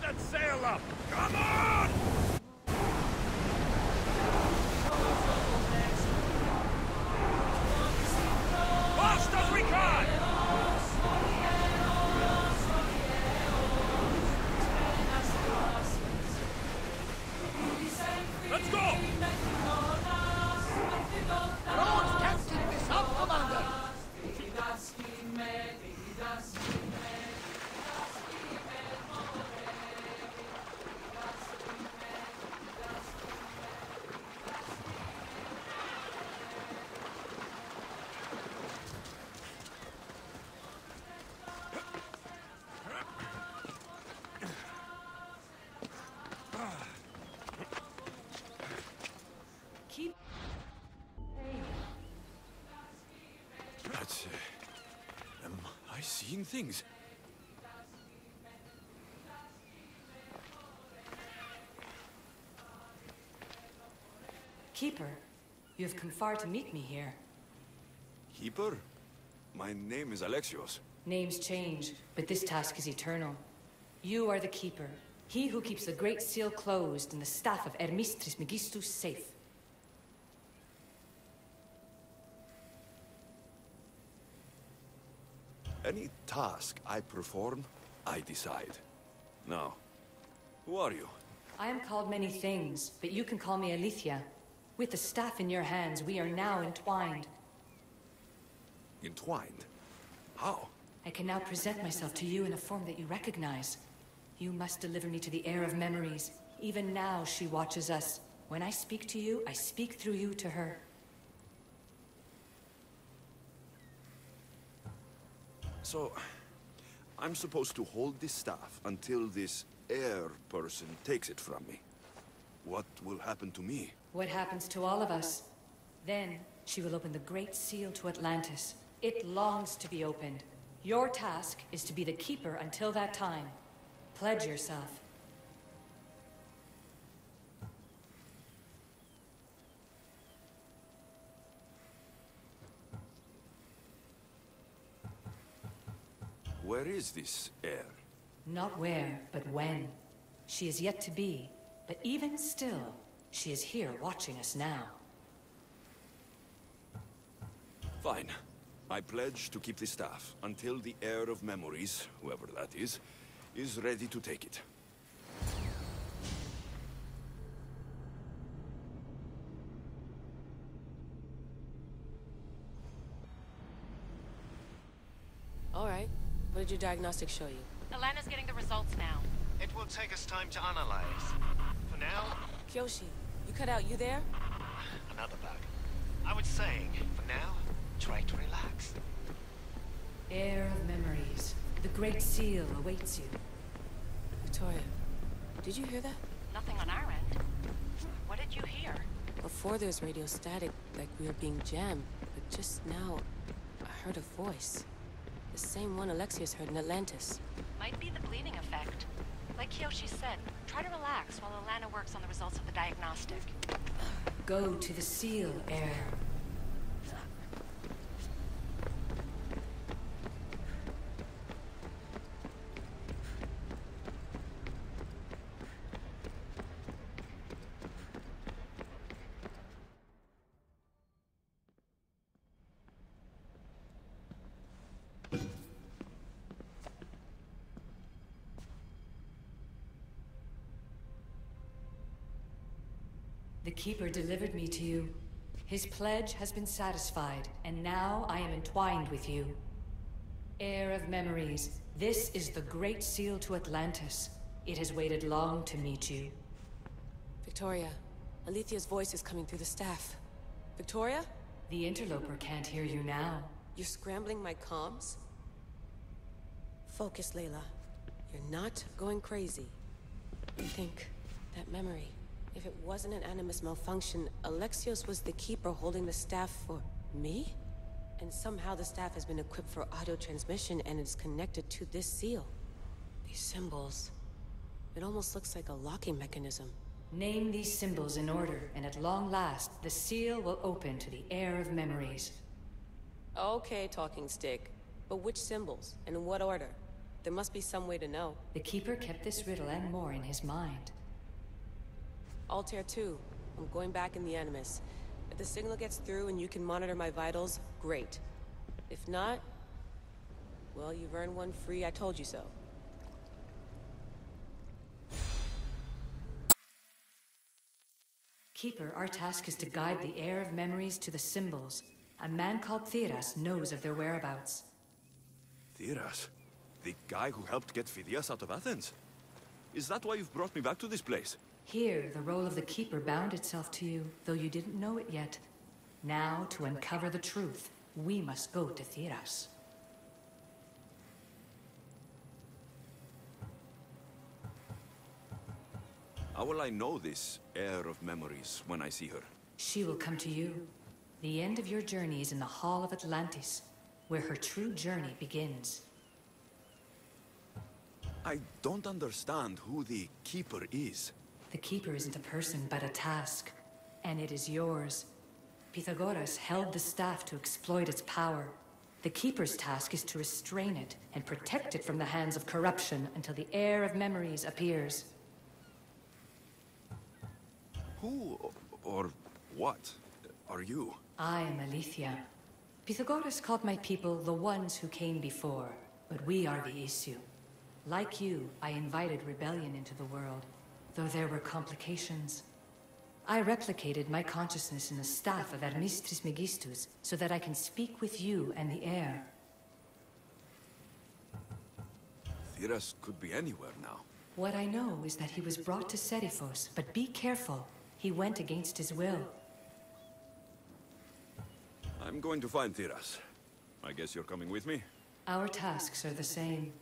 Blast that sail up! Come on! Seeing things? Keeper, you have come far to meet me here. Keeper? My name is Alexios. Names change, but this task is eternal. You are the Keeper, he who keeps the Great Seal closed and the staff of Hermes Trismegistus safe. Any task I perform, I decide. Now, who are you? I am called many things, but you can call me Alethea. With the staff in your hands, we are now entwined. Entwined? How? I can now present myself to you in a form that you recognize. You must deliver me to the heir of memories. Even now, she watches us. When I speak to you, I speak through you to her. So, I'm supposed to hold this staff until this heir person takes it from me. What will happen to me? What happens to all of us? Then, she will open the Great Seal to Atlantis. It longs to be opened. Your task is to be the Keeper until that time. Pledge yourself. Where is this heir? Not where, but when. She is yet to be, but even still, she is here watching us now. Fine. I pledge to keep the staff until the heir of memories, whoever that is, is ready to take it. All right. What did your diagnostics show you? Alana's getting the results now. It will take us time to analyze. For now, Kiyoshi, you cut out. You there? another bug. I was saying, for now, try to relax. Heir of memories. The Great Seal awaits you. Victoria, did you hear that? Nothing on our end. What did you hear? Before there was radio static, like we were being jammed. But just now, I heard a voice. The same one Alexios heard in Atlantis. Might be the bleeding effect. Like Kiyoshi said, try to relax while Alana works on the results of the diagnostic. Go to the Seal, Heir. The Keeper delivered me to you. His pledge has been satisfied, and now I am entwined with you. Heir of memories, this is the Great Seal to Atlantis. It has waited long to meet you. Victoria, Alethea's voice is coming through the staff. Victoria? The interloper can't hear you now. You're scrambling my comms? Focus, Layla. You're not going crazy. Think. That memory. If it wasn't an Animus malfunction, Alexios was the keeper holding the staff for... me? And somehow the staff has been equipped for auto transmission and is connected to this seal. These symbols... It almost looks like a locking mechanism. Name these symbols in order, and at long last, the seal will open to the Heir of memories. Okay, talking stick. But which symbols? And in what order? There must be some way to know. The Keeper kept this riddle and more in his mind. Altair 2, I'm going back in the Animus. If the signal gets through and you can monitor my vitals, great. If not, well, you've earned one free I told you so. Keeper, our task is to guide the heir of memories to the symbols. A man called Theras knows of their whereabouts. Thiras? The guy who helped get Phidias out of Athens? Is that why you've brought me back to this place? Here, the role of the Keeper bound itself to you, though you didn't know it yet. Now, to uncover the truth, we must go to Thiras. How will I know this heir of memories when I see her? She will come to you. The end of your journey is in the Hall of Atlantis, where her true journey begins. I don't understand who the Keeper is. The Keeper isn't a person, but a task. And it is yours. Pythagoras held the staff to exploit its power. The Keeper's task is to restrain it and protect it from the hands of corruption until the heir of memories appears. Who or what are you? I am Alethea. Pythagoras called my people the ones who came before, but we are the Isu. Like you, I invited rebellion into the world, though there were complications. I replicated my consciousness in the staff of Hermes Trismegistus so that I can speak with you and the heir. Thiras could be anywhere now. What I know is that he was brought to Seriphos, but be careful. He went against his will. I'm going to find Thiras. I guess you're coming with me? Our tasks are the same.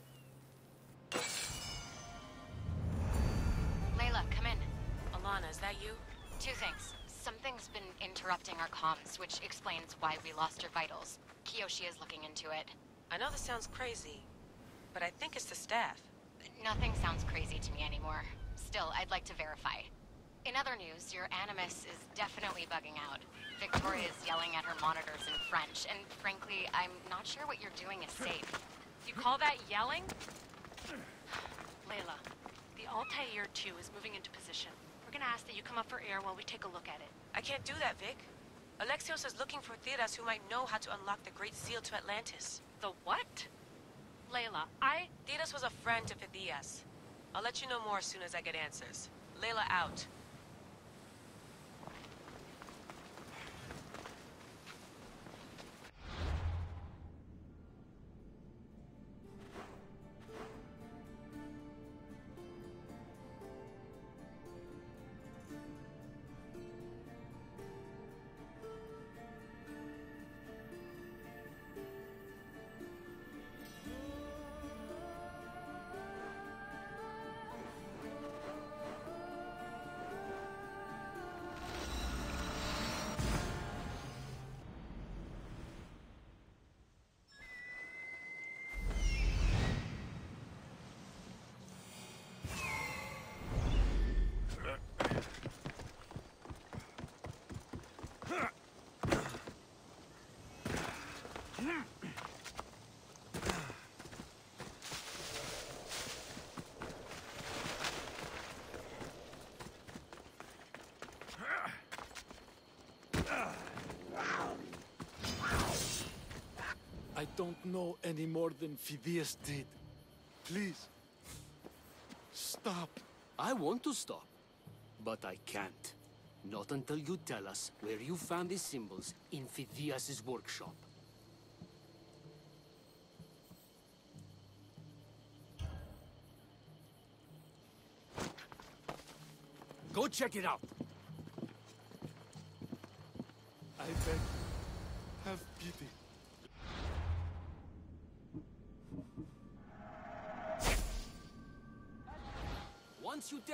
Two things. Something's been interrupting our comms, which explains why we lost our vitals. Kiyoshi is looking into it. I know this sounds crazy, but I think it's the staff. Nothing sounds crazy to me anymore. Still, I'd like to verify. In other news, your Animus is definitely bugging out. Victoria is yelling at her monitors in French, and frankly, I'm not sure what you're doing is safe. You call that yelling? Layla, the Altair 2 is moving into position. We're gonna ask that you come up for air while we take a look at it. I can't do that, Vic. Alexios is looking for Theras who might know how to unlock the Great Seal to Atlantis. The what? Layla, I... Theras was a friend to Phidias. I'll let you know more as soon as I get answers. Layla out. I don't know any more than Phidias did. Please. Stop. I want to stop, but I can't. Not until you tell us where you found these symbols in Phidias' workshop. Go check it out! I beg. Have pity.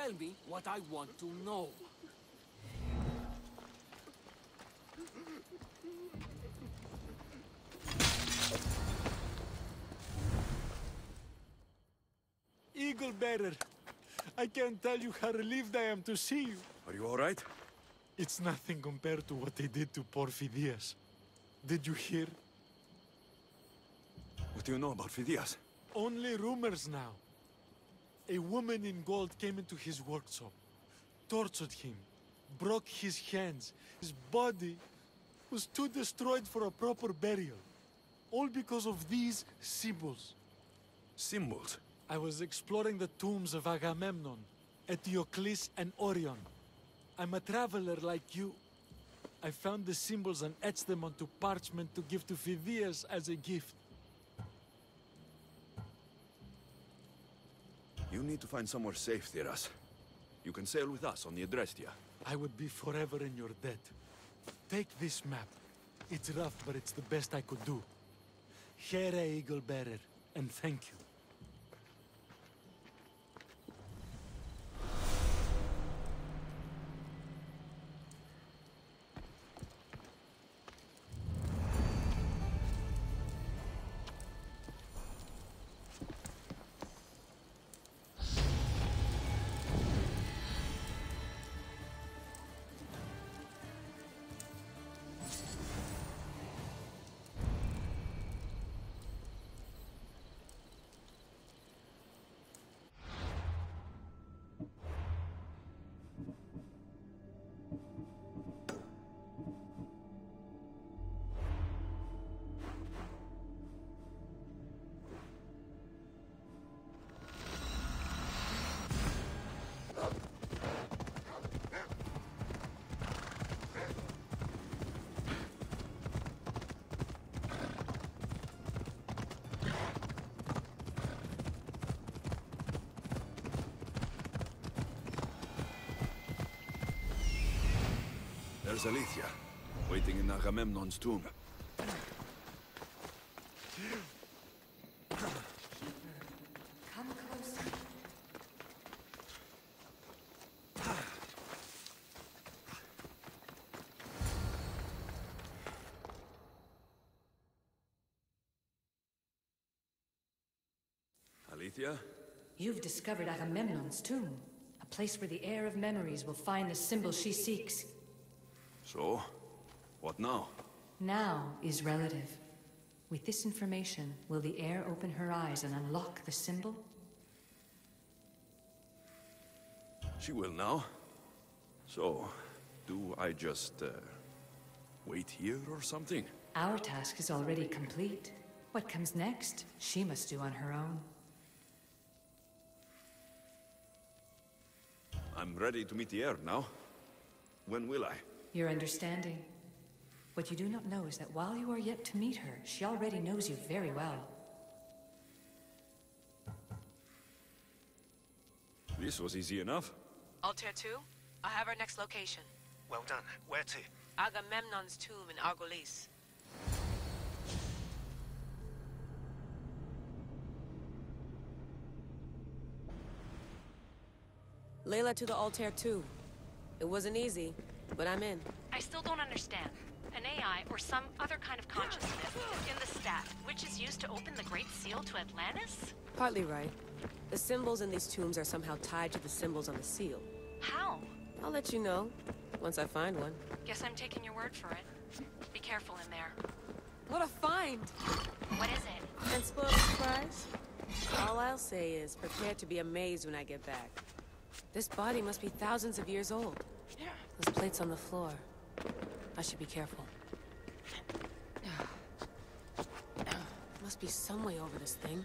Tell me what I want to know. Eagle Bearer. I can't tell you how relieved I am to see you. Are you all right? It's nothing compared to what they did to poor Phidias. Did you hear? What do you know about Phidias? only rumors now. A woman in gold came into his workshop, tortured him, broke his hands. His body was too destroyed for a proper burial. All because of these symbols. Symbols? I was exploring the tombs of Agamemnon, Eteocles, and Orion. I'm a traveler like you. I found the symbols and etched them onto parchment to give to Phidias as a gift. Need to find somewhere safe, Theras. You can sail with us on the Adrestia. I would be forever in your debt. Take this map. It's rough, but it's the best I could do. Here, Eagle Bearer, and thank you. There's Alethea, waiting in Agamemnon's tomb. Come closer. Alethea? You've discovered Agamemnon's tomb, a place where the heir of memories will find the symbol she seeks. So? What now? Now is relative. With this information, will the heir open her eyes and unlock the symbol? She will now. So, do I just, uh, wait here or something? Our task is already complete. What comes next, she must do on her own. I'm ready to meet the heir now. When will I? Your understanding. What you do not know is that while you are yet to meet her, she already knows you very well. This was easy enough. Altair 2, I have our next location. Well done. Where to? Agamemnon's tomb in Argolis. Layla to the Altair 2. It wasn't easy, but I'm in. I still don't understand. An AI or some other kind of consciousness is in the staff, which is used to open the Great Seal to Atlantis? Partly right. The symbols in these tombs are somehow tied to the symbols on the seal. How? I'll let you know, once I find one. Guess I'm taking your word for it. Be careful in there. What a find! What is it? And spoil the surprise? All I'll say is, prepare to be amazed when I get back. This body must be thousands of years old. Those plates on the floor. I should be careful. Must be some way over this thing.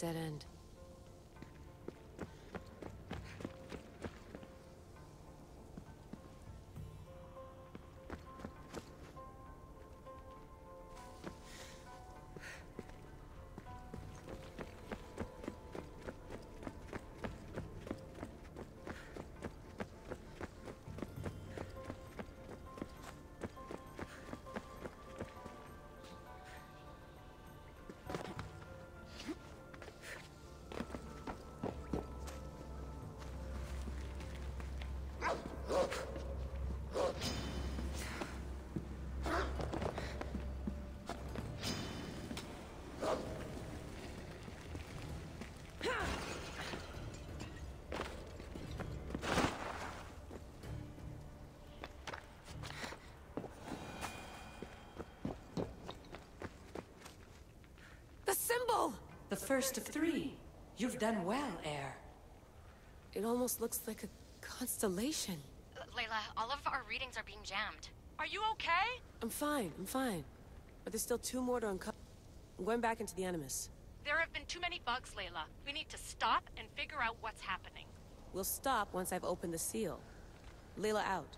Dead end. The first of three. You've done well, Heir. It almost looks like a constellation. Uh, Layla, all of our readings are being jammed. Are you okay? I'm fine, I'm fine. But there's still two more to uncover. I'm going back into the Animus. There have been too many bugs, Layla. We need to stop and figure out what's happening. We'll stop once I've opened the seal. Layla out.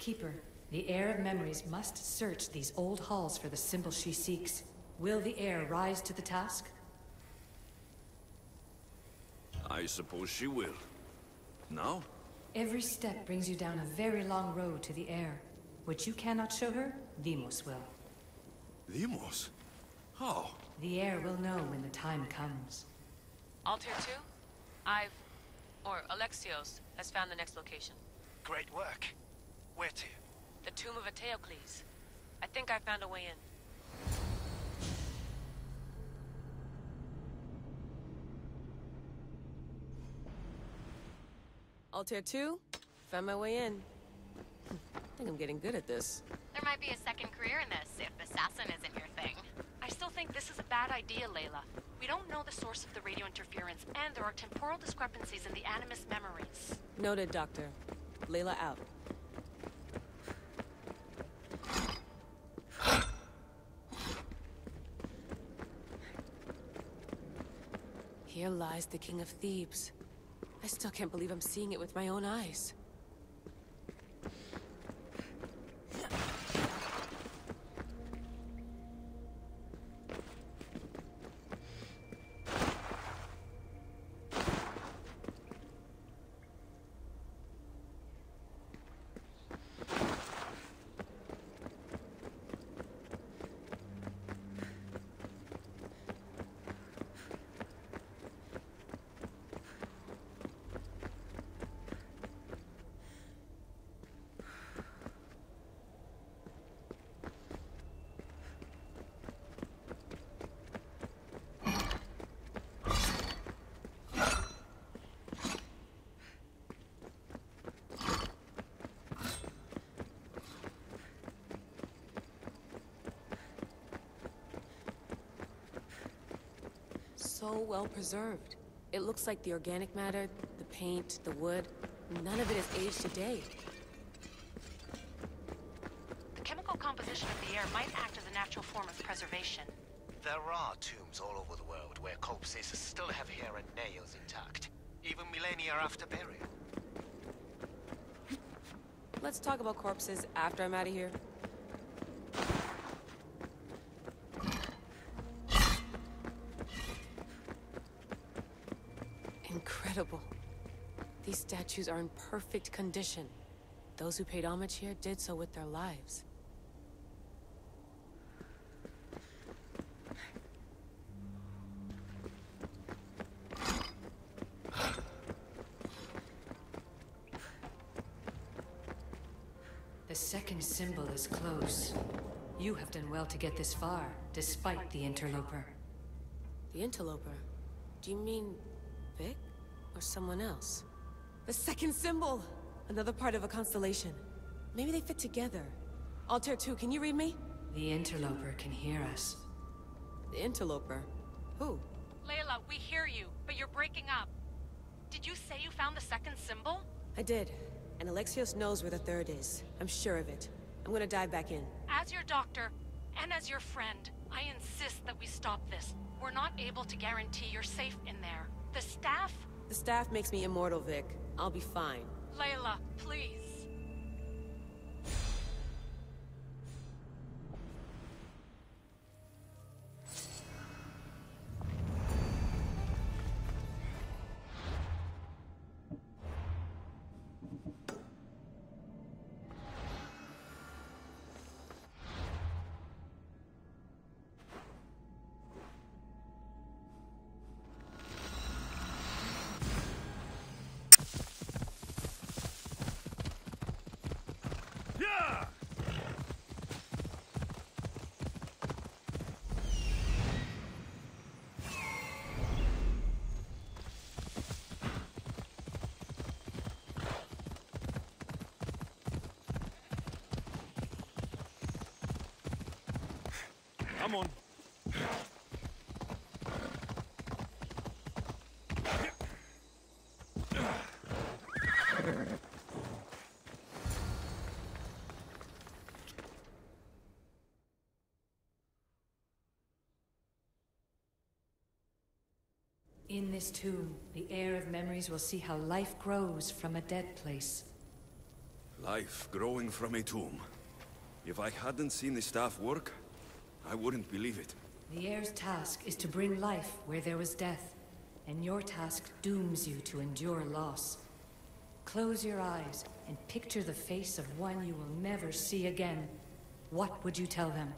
Keeper, the heir of memories must search these old halls for the symbol she seeks. Will the heir rise to the task? I suppose she will. Now? Every step brings you down a very long road to the heir. Which you cannot show her, Deimos will. Deimos? How? The heir will know when the time comes. Altair 2? I've... or Alexios has found the next location. Great work. Where to? The tomb of Eteocles. I think I found a way in. Altair 2, found my way in. I think I'm getting good at this. There might be a second career in this if assassin isn't your thing. I still think this is a bad idea, Layla. We don't know the source of the radio interference, and there are temporal discrepancies in the Animus memories. Noted, Doctor. Layla out. Here lies the King of Thebes. I still can't believe I'm seeing it with my own eyes. So well preserved. It looks like the organic matter, the paint, the wood, none of it is aged to date. The chemical composition of the air might act as a natural form of preservation. There are tombs all over the world where corpses still have hair and nails intact, even millennia after burial. Let's talk about corpses after I'm out of here. Incredible. These statues are in perfect condition. Those who paid homage here did so with their lives. The second symbol is close. You have done well to get this far, despite the interloper. The interloper? Do you mean someone else? The second symbol! Another part of a constellation. Maybe they fit together. Altair 2, can you read me? The interloper can hear us. The interloper? Who? Layla, we hear you, but you're breaking up. Did you say you found the second symbol? I did. And Alexios knows where the third is. I'm sure of it. I'm gonna dive back in. As your doctor, and as your friend, I insist that we stop this. We're not able to guarantee you're safe in there. The staff? The staff makes me immortal, Vic. I'll be fine. Layla, please. In this tomb, the heir of memories will see how life grows from a dead place. Life growing from a tomb. If I hadn't seen the staff work, I wouldn't believe it. The heir's task is to bring life where there was death, and your task dooms you to endure loss. Close your eyes and picture the face of one you will never see again. What would you tell them?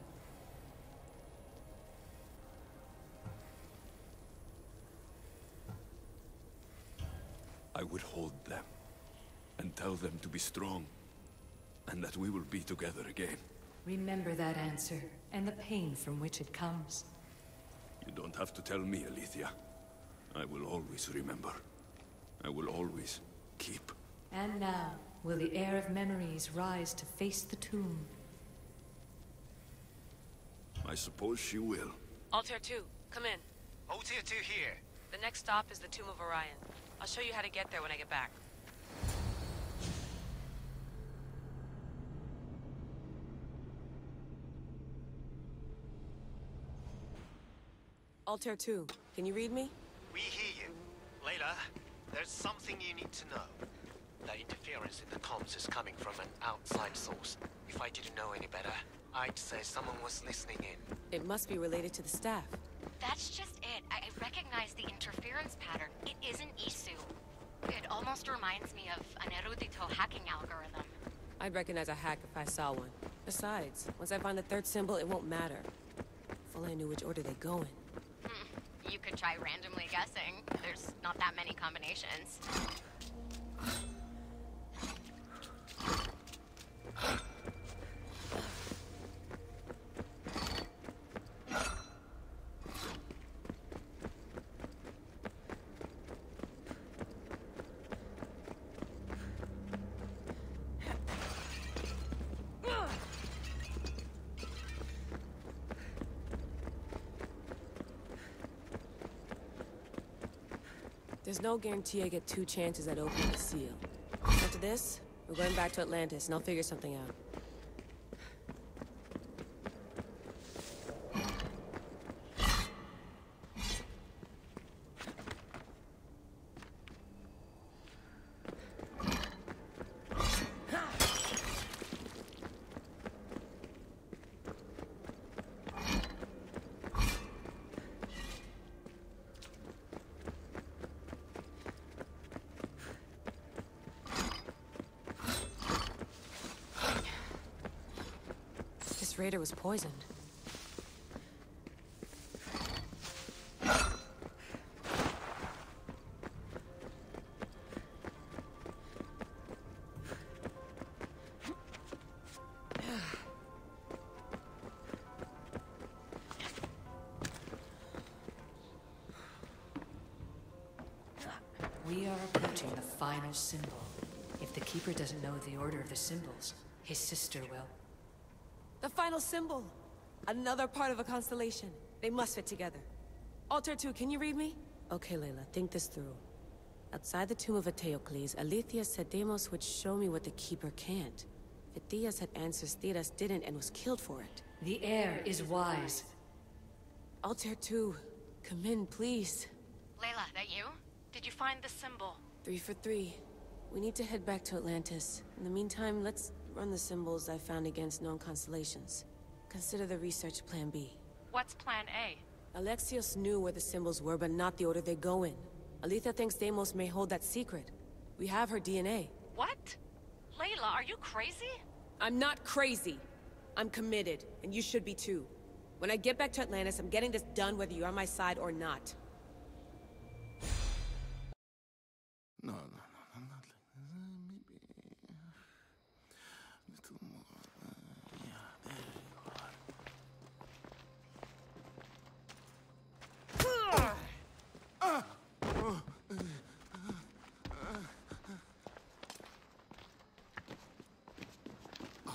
Would hold them and tell them to be strong and that we will be together again. Remember that answer and the pain from which it comes. You don't have to tell me, Alethea. I will always remember. I will always keep. And now, will the heir of memories rise to face the tomb? I suppose she will. Altair 2, come in. Altair 2 here. The next stop is the Tomb of Orion. I'll show you how to get there when I get back. Altair 2, can you read me? We hear you. Layla, there's something you need to know. That interference in the comms is coming from an outside source. If I didn't know any better, I'd say someone was listening in. It must be related to the staff. That's just it. I I recognize the interference pattern. It isn't Isu. It almost reminds me of an erudito hacking algorithm. I'd recognize a hack if I saw one. Besides, once I find the third symbol, it won't matter. If only I knew which order they go in. Hmm, You could try randomly guessing. There's not that many combinations. There's no guarantee I get two chances at opening the seal. After this, we're going back to Atlantis, and I'll figure something out. Was poisoned. We are approaching the final symbol. If the Keeper doesn't know the order of the symbols, his sister will. The final symbol! Another part of a constellation. They must fit together. Altair 2, can you read me? Okay, Layla, think this through. Outside the tomb of Eteocles, Alethea said Deimos would show me what the Keeper can't. Phidias had answers Theras didn't and was killed for it. The heir is wise. Altair 2, come in, please. Layla, that you? Did you find the symbol? Three for three. We need to head back to Atlantis. In the meantime, let's run the symbols I found against known constellations. Consider the research plan B. What's plan A? Alexios knew where the symbols were, but not the order they go in. Alethea thinks Deimos may hold that secret. We have her DNA. What? Layla, are you crazy? I'm not crazy. I'm committed, and you should be too. When I get back to Atlantis, I'm getting this done whether you're on my side or not. No, no, no, no, not like this. Uh, maybe a little more. Uh, yeah, there you are.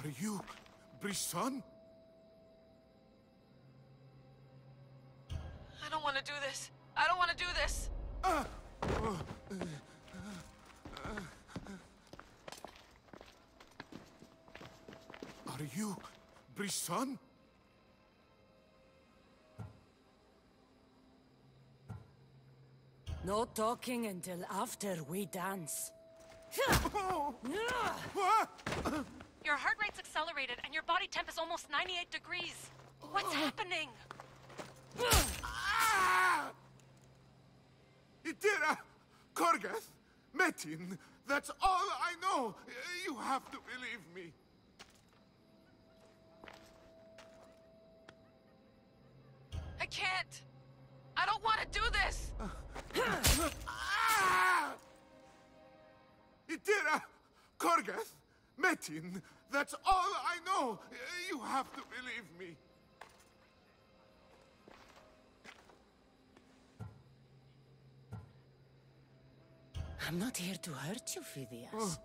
Are you Brisson? I don't want to do this. I don't want to do this. Are you Brisson? No talking until after we dance. Your heart rate's accelerated and your body temp is almost 98 degrees. What's oh. happening? Itira! Korgath! Metin! That's all I know! You have to believe me. I can't. I don't want to do this. Itira! Korgath! Metin! That's all I know! You have to believe me. I'm not here to hurt you, Phidias. Oh.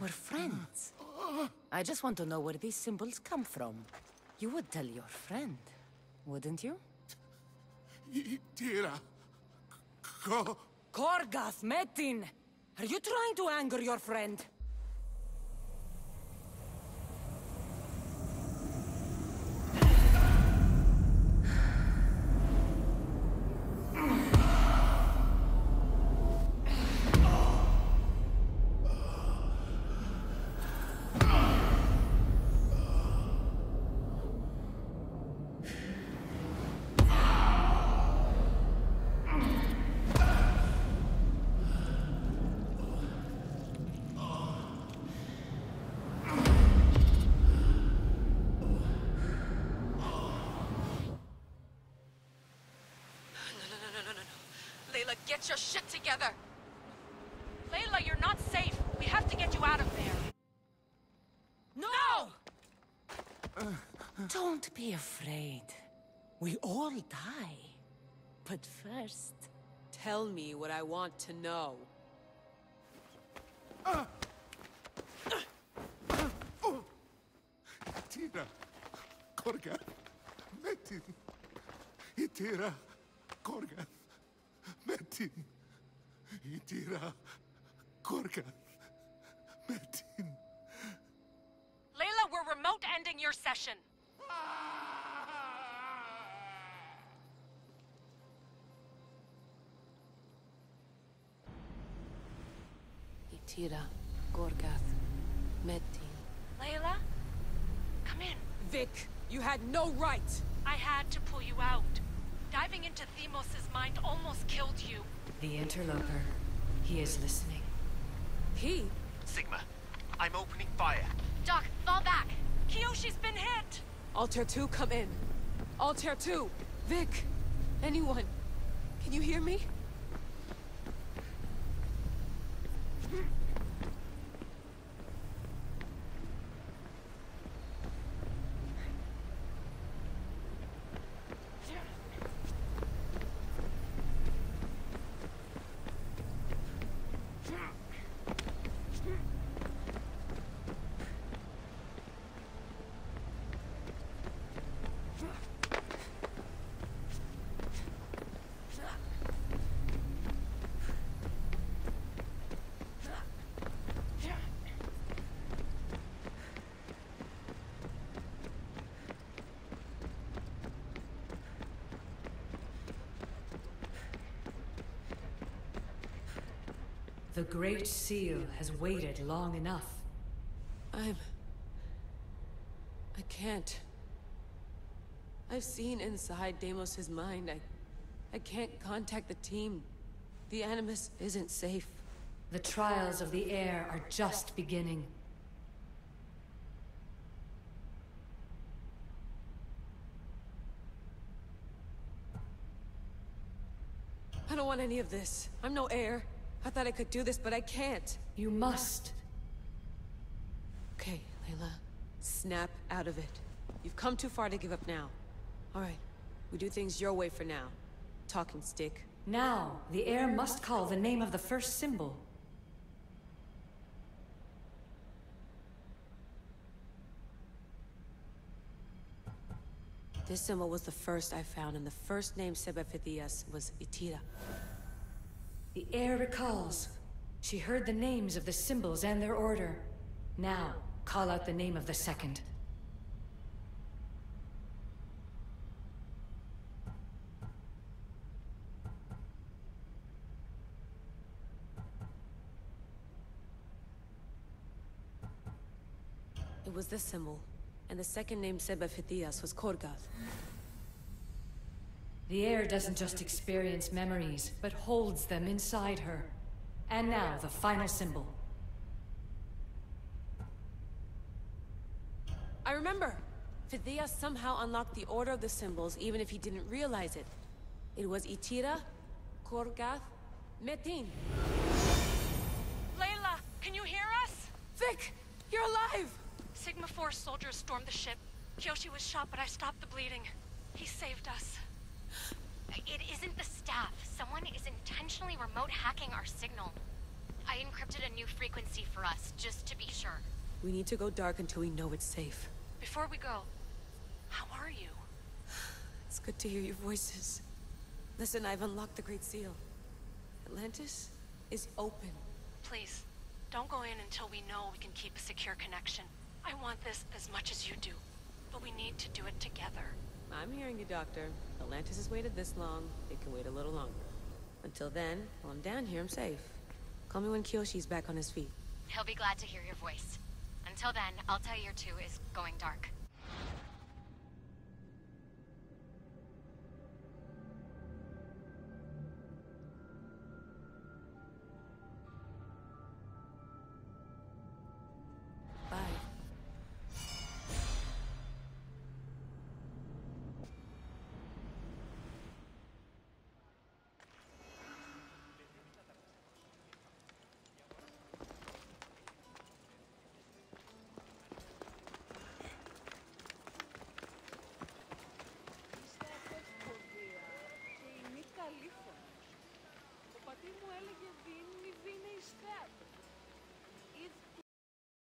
We're friends. I just want to know where these symbols come from. You would tell your friend, wouldn't you? Itira! Go! Korgath Metin! Are you trying to anger your friend? Get your shit together. Layla, you're not safe. We have to get you out of there. No! Don't be afraid. We all die. But first... Tell me what I want to know. Itira! Korgath! Metin! Itira! Korgath! Metin! Itira! Korgath! Metin! Layla, we're remote ending your session. Itira, Korgath, Metin. Layla? Come in. Vic, you had no right! I had to pull you out. Diving into Deimos' mind almost killed you. The interloper. He is listening. He? Sigma, I'm opening fire. Doc, fall back. Kiyoshi's been hit! Altair 2, come in. Altair 2! Vic! Anyone! Can you hear me? The Great Seal has waited long enough. I'm... I can't. I've seen inside Deimos' mind. I... I can't contact the team. The Animus isn't safe. The trials of the heir are just beginning. I don't want any of this. I'm no heir. I thought I could do this, but I can't. You must. Okay, Layla. Snap out of it. You've come too far to give up now. Alright. We do things your way for now. Talking stick. Now, the heir must call the name of the first symbol. This symbol was the first I found, and the first name said by Phidias was Itira. The heir recalls. She heard the names of the symbols and their order. Now, call out the name of the second. It was this symbol, and the second name said by Phidias was Korgath. The heir doesn't just experience memories, but holds them inside her. And now, the final symbol. I remember! Phidias somehow unlocked the order of the symbols, even if he didn't realize it. It was Itira, Korgath, Metin. Layla, can you hear us? Vic! You're alive! Sigma 4 soldiers stormed the ship. Kiyoshi was shot, but I stopped the bleeding. He saved us. It isn't the staff. Someone is intentionally remote hacking our signal. I encrypted a new frequency for us, just to be sure. We need to go dark until we know it's safe. Before we go, how are you? It's good to hear your voices. Listen, I've unlocked the Great Seal. Atlantis is open. Please, don't go in until we know we can keep a secure connection. I want this as much as you do, but we need to do it together. I'm hearing you, Doctor. Atlantis has waited this long. It can wait a little longer. Until then, while I'm down here, I'm safe. Call me when Kiyoshi's back on his feet. He'll be glad to hear your voice. Until then, Altair 2 is going dark.